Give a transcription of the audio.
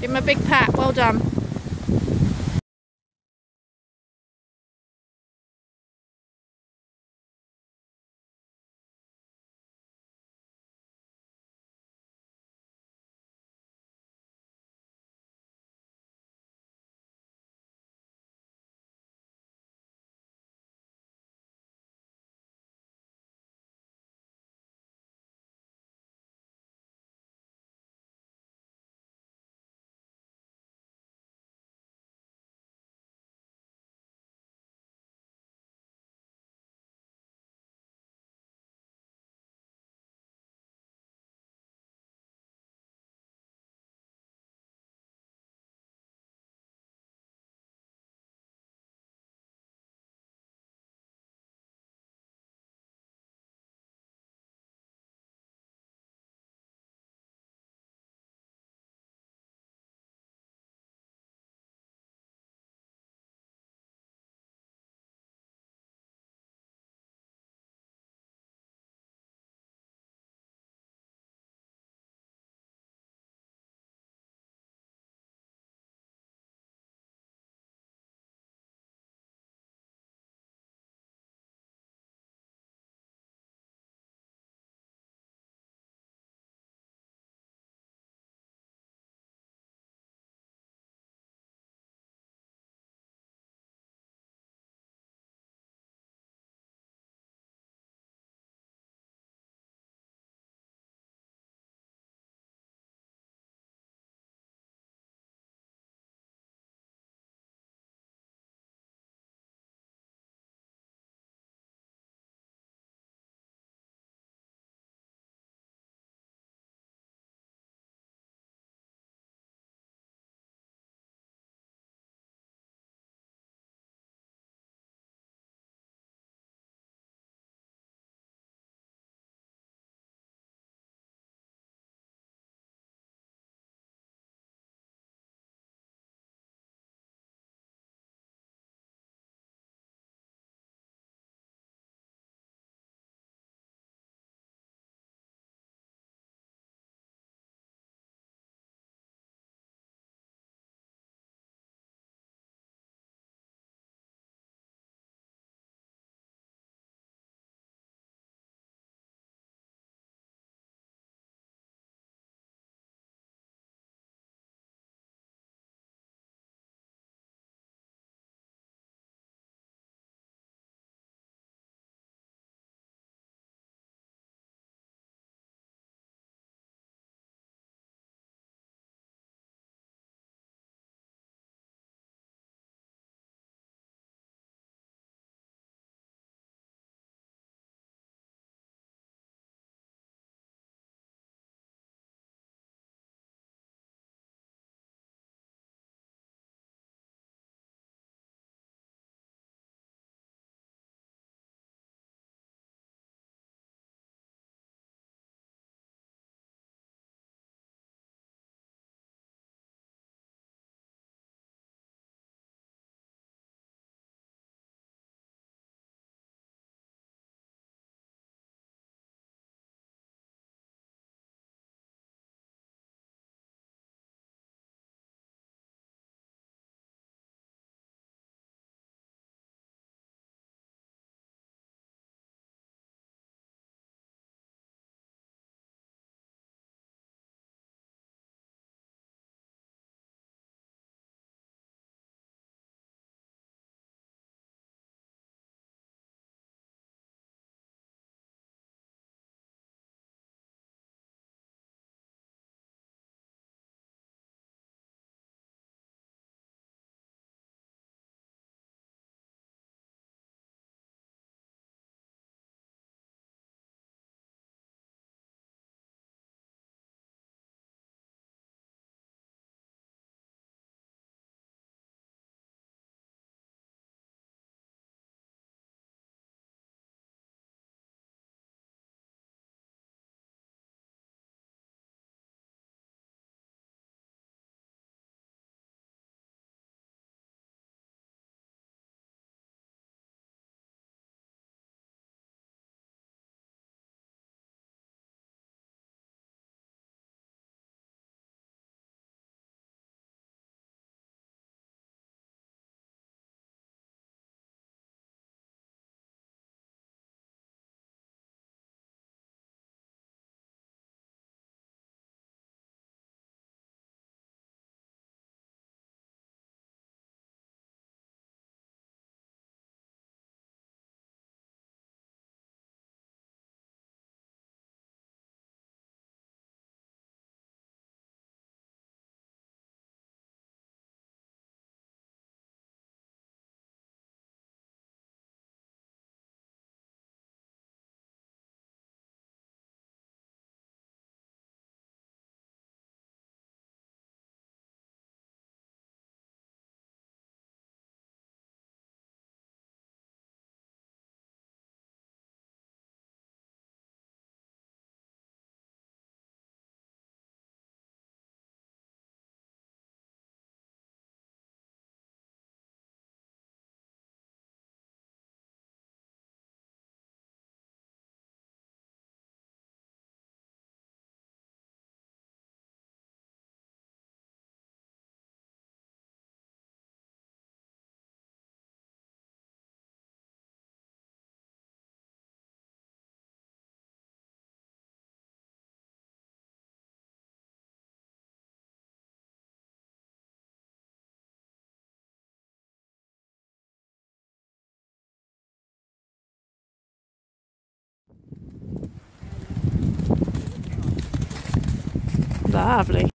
Give him a big pat. Well done. Lovely.